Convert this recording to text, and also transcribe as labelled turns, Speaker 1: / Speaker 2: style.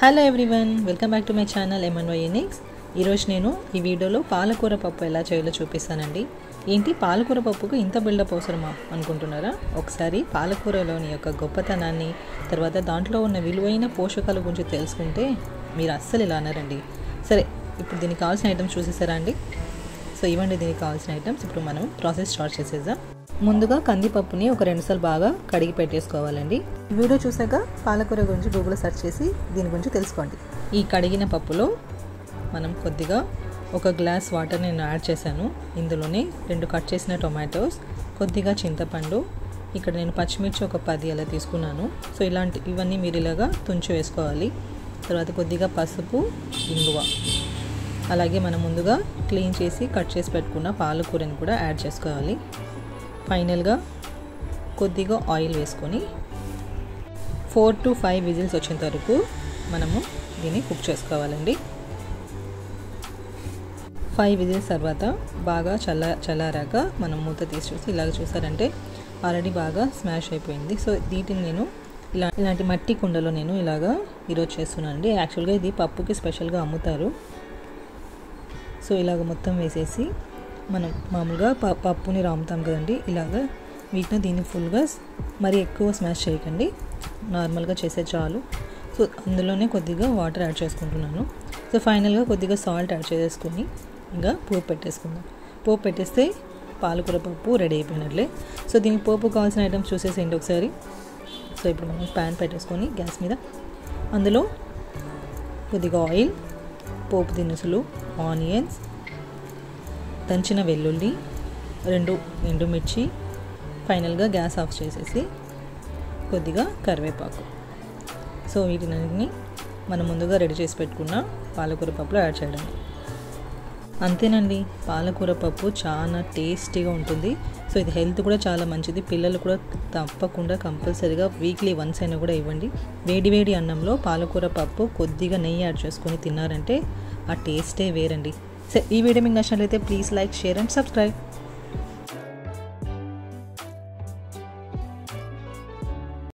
Speaker 1: Hello everyone welcome back to my channel M N Y Unix ఈరోజు నేను ఈ వీడియోలో పాలకూర పప్పు ఎలా చేయాలో చూపిస్తానండి. ఏంటి పాలకూర పప్పుకు ఇంత బిల్డప్ అవసరమా అనుకుంటున్నారా? ఒకసారి పాలకూరలోని యొక్క గొప్పతనాన్ని తర్వాత దాంట్లో ఉన్న విలువైన పోషకాల గురించి తెలుసుకుంటే మీరు అస్సలు ఇలా అన్నారండి సరే ఇప్పుడు దీనికి కావాల్సిన ఐటమ్స్ చూసేసారా అండి? సో ఇవ్వండి దీనికి కావాల్సిన ఐటమ్స్ ఇప్పుడు మనం ప్రాసెస్ స్టార్ట్ చేసేద్దాం. ముందుగా కందిపప్పుని ఒక రెండుసార్లు బాగా కడిగి పెట్టేసుకోవాలండి. వీడియో చూసాక పాలకూర గురించి గూగుల్లో సెర్చ్ చేసి దీని గురించి తెలుసుకోండి. ఈ కడిగిన పప్పులో మనం కొద్దిగా ఒక గ్లాస్ వాటర్ నేను యాడ్ చేశాను. ఇందులోనే రెండు కట్ చేసిన టొమాటోస్ కొద్దిగా చింతపండు ఇక్కడ నేను పచ్చిమిర్చి ఒక పది అలా తీసుకున్నాను. సో ఇలాంటి ఇవన్నీ మీరు ఇలాగా తుంచి వేసుకోవాలి. తర్వాత కొద్దిగా పసుపు ఇంగువ. అలాగే మనం ముందుగా క్లీన్ చేసి కట్ చేసి పెట్టుకున్న పాలకూరని కూడా యాడ్ చేసుకోవాలి. ఫైనల్గా కొద్దిగా ఆయిల్ వేసుకొని ఫోర్ టు ఫైవ్ విజిల్స్ వచ్చేంత వరకు మనము దీన్ని కుక్ చేసుకోవాలండి. ఫైవ్ విజిల్స్ తర్వాత బాగా చల్ల చల్లారాక మనం మూత తీసి చూసి ఇలాగ చూసారంటే ఆల్రెడీ బాగా స్మాష్ అయిపోయింది. సో వీటిని నేను ఇలా ఇలాంటి మట్టి కుండలో నేను ఇలాగా ఈరోజు చేస్తున్నాను అండి యాక్చువల్గా ఇది పప్పుకి స్పెషల్గా అమ్ముతారు. సో ఇలాగ మొత్తం వేసేసి మనం మామూలుగా ప పప్పుని రాముతాం కదండి. ఇలాగ వీటిని దీన్ని ఫుల్గా మరి ఎక్కువ స్మాష్ చేయకండి. నార్మల్గా చేసే చాలు. సో అందులోనే కొద్దిగా వాటర్ యాడ్ చేసుకుంటున్నాను. సో ఫైనల్గా కొద్దిగా సాల్ట్ యాడ్ చేసేసుకొని ఇంకా పోపు పెట్టేసుకుందాం. పోపు పెట్టేస్తే పాలకూర పప్పు రెడీ అయిపోయినట్లే. సో దీనికి పోపు కావాల్సిన ఐటమ్స్ చూసేసేయండి ఒకసారి. సో ఇప్పుడు మనం ప్యాన్ పెట్టేసుకొని గ్యాస్ మీద అందులో కొద్దిగా ఆయిల్ పోపు దినుసులు ఆనియన్స్ దంచిన వెల్లుల్లి రెండు ఎండుమిర్చి ఫైనల్గా గ్యాస్ ఆఫ్ చేసేసి కొద్దిగా కరివేపాకు. సో వీటినన్నింటినీ మనం ముందుగా రెడీ చేసి పెట్టుకున్న పాలకూర పప్పులో యాడ్ చేయడం అంతేనండి. పాలకూర పప్పు చాలా టేస్టీగా ఉంటుంది. సో ఇది హెల్త్ కూడా చాలా మంచిది. పిల్లలు కూడా తప్పకుండా కంపల్సరీగా వీక్లీ వన్స్ అయినా కూడా ఇవ్వండి. వేడి వేడి అన్నంలో పాలకూర పప్పు కొద్దిగా నెయ్యి యాడ్ చేసుకొని తిన్నారంటే ఆ టేస్టే వేరండి. సరే ఈ వీడియో మీకు నచ్చినట్లయితే please like share and subscribe.